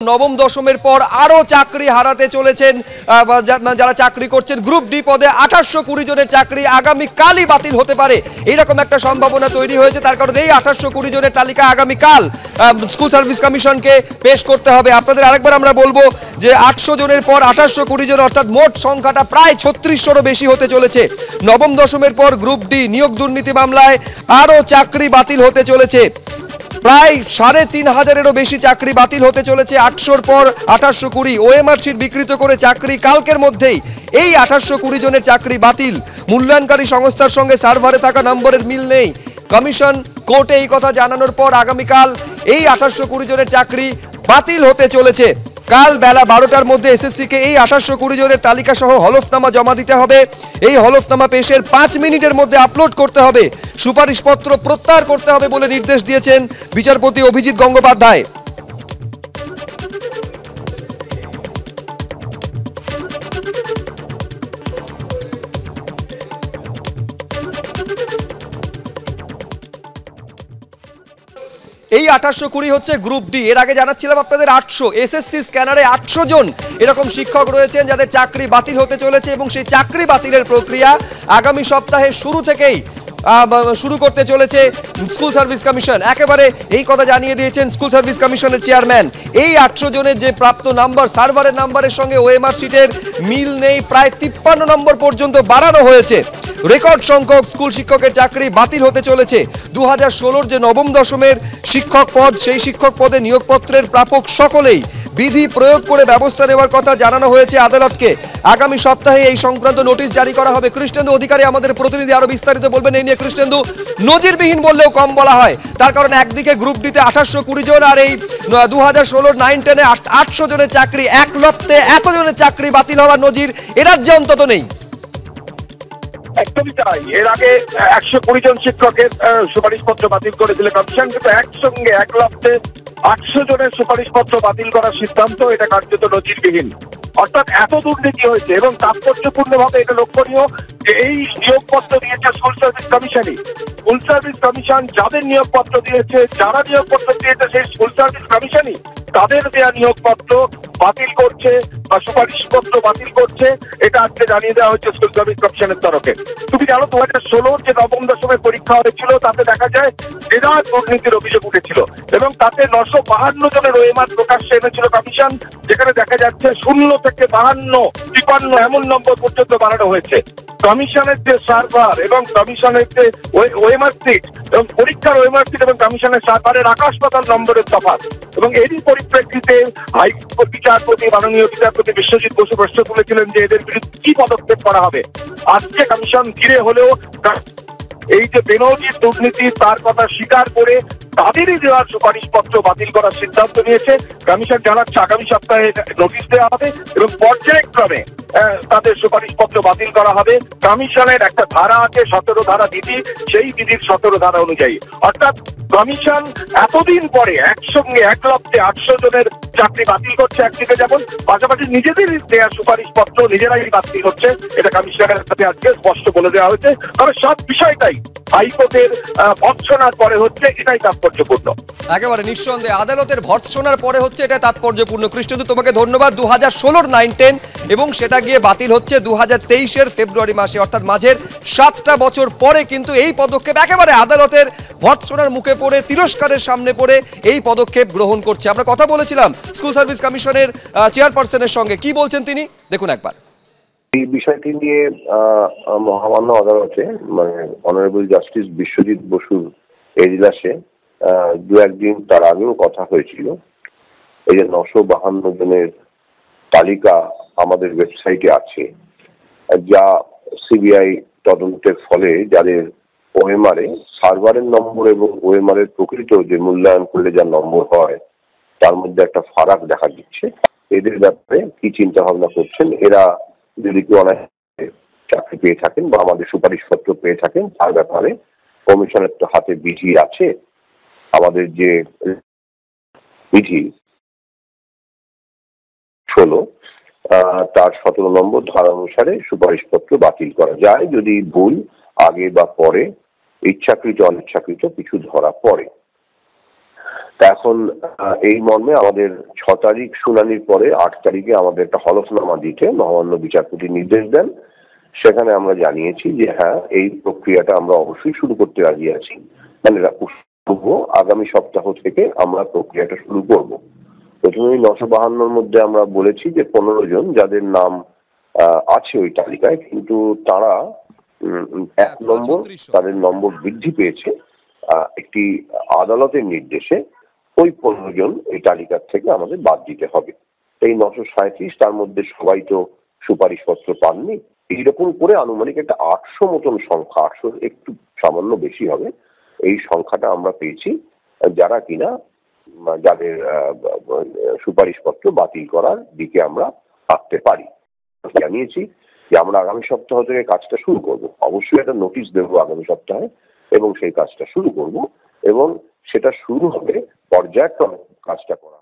নবম দশমের পর আরও চাকরি হারাতে চলেছেন যারা চাকরি করছেন, গ্রুপ ডি পদে আঠাশশো কুড়ি জনের চাকরি আগামী কালই বাতিল হতে পারে। এরকম একটা সম্ভাবনা তৈরি হয়েছে, তার কারণে এই আঠাশশো কুড়ি জনের তালিকা আগামীকাল স্কুল সার্ভিস কমিশনকে পেশ করতে হবে। আপনাদের আরেকবার আমরা বলব যে আটশো জনের পর আঠাশশো কুড়ি জন, অর্থাৎ মোট সংখ্যাটা প্রায় ছত্রিশশোরও বেশি হতে চলেছে। নবম দশমের পর গ্রুপ ডি নিয়োগ দুর্নীতি মামলায় আরও চাকরি বাতিল হতে চলেছে। প্রায় সাড়ে তিন হাজারেরও বেশি চাকরি বাতিল হতে চলেছে আটশোর পর আঠাশশো কুড়ি। ওএমআর সিট বিকৃত করে চাকরি কালকের মধ্যেই। এই আঠাশশো কুড়ি জনের চাকরি বাতিল। মূল্যায়নকারী সংস্থার সঙ্গে সার্ভারে থাকা নম্বরের মিল নেই। কমিশন কোর্টে এই কথা জানানোর পর আগামীকাল এই আঠাশশো কুড়ি জনের চাকরি বাতিল হতে চলেছে। কাল বেলা বারোটার মধ্যে এসএসসিকে এই আঠাশশো কুড়ি জনের তালিকা সহ হলফনামা জমা দিতে হবে। এই হলফনামা পেশের পাঁচ মিনিটের মধ্যে আপলোড করতে হবে। সুপারিশপত্র প্রত্যাহার করতে হবে বলে নির্দেশ দিয়েছেন বিচারপতি অভিজিৎ গঙ্গোপাধ্যায়। আঠাশশো কুড়ি হচ্ছে গ্রুপ ডি। এর আগে জানাচ্ছিলাম আপনাদের আটশো। এসএসসি স্ক্যানারে আটশো জন এরকম শিক্ষক রয়েছেন যাদের চাকরি বাতিল হতে চলেছে এবং সেই চাকরি বাতিলের প্রক্রিয়া আগামী সপ্তাহে শুরু থেকেই শুরু করতে চলেছে স্কুল সার্ভিস কমিশন। একেবারে এই কথা জানিয়ে দিয়েছেন স্কুল সার্ভিস কমিশনের চেয়ারম্যান। এই আটশো জনের যে প্রাপ্ত নাম্বার, সার্ভারের নাম্বারের সঙ্গে ওএমআর সিটের মিল নেই। প্রায় তিপ্পান্ন নম্বর পর্যন্ত বাড়ানো হয়েছে। রেকর্ড সংখ্যক স্কুল শিক্ষকের চাকরি বাতিল হতে চলেছে। দু হাজার যে নবম দশমের শিক্ষক পদ, সেই শিক্ষক পদে নিয়োগপত্রের প্রাপক সকলেই বিধি প্রয়োগ করে ব্যবস্থা নেওয়ার কথা জানানো হয়েছে আদালতকে। আগামী সপ্তাহে এই সংক্রান্ত নোটিশ জারি করা হবে। কৃষ্ণেন্দু অধিকারী আমাদের প্রতিনিধি আরও বিস্তারিত বলবেন এই নিয়ে। কৃষ্ণেন্দু, নজিরবিহীন বললেও কম বলা হয়। তার কারণ একদিকে গ্রুপ ডিতে আঠাশশো কুড়ি জন আর এই দু হাজার ষোলোর নাইন টেনে আটশো জনের চাকরি, এক লপ্তে এত জনের চাকরি বাতিল হওয়ার নজির এ রাজ্যে অন্তত নেই। তাই এর আগে একশো কুড়ি জন শিক্ষকের সুপারিশপত্র বাতিল করেছিল কমিশন, কিন্তু একসঙ্গে এক লক্ষে আটশো জনের সুপারিশপত্র বাতিল করার সিদ্ধান্ত এটা কার্যত নজিরবিহীন। অর্থাৎ এত দুর্নীতি হয়েছে এবং তাৎপর্যপূর্ণভাবে এটা লক্ষণীয় যে এই নিয়োগপত্র দিয়েছে স্কুল সার্ভিস কমিশনই। স্কুল সার্ভিস কমিশন যাদের নিয়োগপত্র দিয়েছে, যারা নিয়োগপত্র দিয়েছে সেই স্কুল সার্ভিস কমিশনই তাদের দেয়া নিয়োগপত্র বাতিল করছে বা সুপারিশপত্র বাতিল করছে, এটা আজকে জানিয়ে দেওয়া হচ্ছে স্কুল সার্ভিস কমিশনের তরফে। তুমি জানো দু হাজার ষোলোর যে নবম দশমের পরীক্ষা হয়েছিল, তাতে দেখা যায় বিরাট দুর্নীতির অভিযোগ উঠেছিল এবং তাতে নশো বাহান্ন জনের ওএমআর প্রকাশ্যে এনেছিল কমিশন যেখানে দেখা যাচ্ছে শূন্য থেকে বাহান্ন, তিপান্ন এমন নম্বর পর্যন্ত বাড়ানো হয়েছে। কমিশনের যে সার্ভার এবং কমিশনের যে ওএমআর সিট এবং পরীক্ষার ওএমআর সিট এবং কমিশনের সার্ভারের আকাশ পাতাল নম্বরের তফাৎ এবং এরই পরিপ্রেক্ষিতে হাইকোর্ট বিচারপতি, মাননীয় বিচারপতি বিশ্বজিৎ বসু প্রশ্ন তুলেছিলেন যে এদের বিরুদ্ধে কি পদক্ষেপ করা হবে। আজকে কমিশন ধীরে হলেও এই যে বেনজির দুর্নীতি, তার কথা স্বীকার করে তাদেরই দেওয়ার সুপারিশপত্র বাতিল করার সিদ্ধান্ত নিয়েছে। কমিশন জানাচ্ছে আগামী সপ্তাহে নোটিশ দেওয়া হবে এবং পর্যায়ক্রমে তাদের সুপারিশপত্র বাতিল করা হবে। কমিশনের একটা ধারা আছে সতেরো ধারা বিধি সেই বিধির সতেরো ধারা অনুযায়ী। অর্থাৎ কমিশন এতদিন পরে একসঙ্গে এক লক্ষে আটশো জনের চাকরি বাতিল করছে একদিকে যেমন পাশাপাশি নিজেদের দেওয়া সুপারিশপত্র নিজেরাই বাতিল হচ্ছে এটা কমিশনের সাথে আজকে স্পষ্ট বলে দেওয়া হয়েছে। তবে সব বিষয়টাই হাইকোর্টের আহ, ভৎসনার পরে হচ্ছে এটাই তাৎপর্যপূর্ণ। একেবারে নিঃসন্দেহে আদালতের ভর্ৎসনার পরে হচ্ছে এটা তাৎপর্যপূর্ণ। কৃষ্ণদু তোমাকে ধন্যবাদ। দু হাজার ষোলোর এবং সেটা গিয়ে বাতিল হচ্ছে দু হাজার তেইশের ফেব্রুয়ারি মাসে। অর্থাৎ মাঝের সাতটা বছর পরে কিন্তু এই পদক্ষেপ একেবারে আদালতের ভর্ৎসনার মুখে পড়ে, তিরস্কারের সামনে পড়ে এই পদক্ষেপ গ্রহণ করছে। আমরা কথা বলেছিলাম স্কুল সার্ভিস কমিশনের চেয়ারপারসনের সঙ্গে। কি বলছেন তিনি? দেখুন একবার। এই বিষয়টি নিয়ে মহামান্য আদালতে মানে অনারেবল জাস্টিস বিশ্বজিৎ বসুর এজলাসে দু একদিন তার আগেও কথা হয়েছিল। এই যে নশো বাহান্ন জনের তালিকা আমাদের ওয়েবসাইটে আছে, যা সিবিআই তদন্তের ফলে যাদের ওএমআর এ সার্ভারের নম্বর এবং ওএমআর এর প্রকৃত যে মূল্যায়ন করলে যা নম্বর হয়, তার মধ্যে একটা ফারাক দেখা দিচ্ছে। এদের ব্যাপারে কি চিন্তা ভাবনা করছেন? এরা যদি কেউ অনেক চাকরি পেয়ে থাকেন বা আমাদের সুপারিশপত্র পেয়ে থাকেন, তার ব্যাপারে কমিশনের তো হাতে বিধি আছে। আমাদের যে বিধি ষোলো তার সতেরো নম্বর ধারা অনুসারে সুপারিশপত্র বাতিল করা যায় যদি ভুল আগে বা পরে ইচ্ছাকৃত, অনিচ্ছাকৃত কিছু ধরা পড়ে। এখন এই মর্মে আমাদের ছ তারিখ শুনানির পরে আট তারিখে আমাদের একটা হলফনামা দিতে মহামান্য বিচারপতি নির্দেশ দেন। সেখানে আমরা জানিয়েছি যে হ্যাঁ এই প্রক্রিয়াটা আমরা অবশ্যই শুরু করতে রাজি আছি। মানে আগামী সপ্তাহ থেকে আমরা প্রক্রিয়াটা শুরু করব। প্রথমেই নশো বাহান্নর মধ্যে আমরা বলেছি যে পনেরো জন যাদের নাম আছে ওই তালিকায় কিন্তু তারা এক হ্যাঁ, নম্বর তাদের নম্বর বৃদ্ধি পেয়েছে একটি আদালতের নির্দেশে ওই পনেরো জন এই তালিকার থেকে আমাদের বাদ দিতে হবে। এই নশো সাঁত্রিশ তার মধ্যে সবাই তো সুপারিশপত্র পাননি। এইরকম করে আনুমানিক একটা আটশো মতন সংখ্যা আটশো একটু সামান্য বেশি হবে এই সংখ্যাটা আমরা পেয়েছি যারা কিনা যাদের সুপারিশপত্র বাতিল করার দিকে আমরা থাকতে পারি। জানিয়েছি যে আমরা আগামী সপ্তাহ থেকে কাজটা শুরু করব। অবশ্যই একটা নোটিশ দেবো আগামী সপ্তাহে এবং সেই কাজটা শুরু করব এবং সেটা শুরু হবে পর্যায়ক্রমে কাজটা করা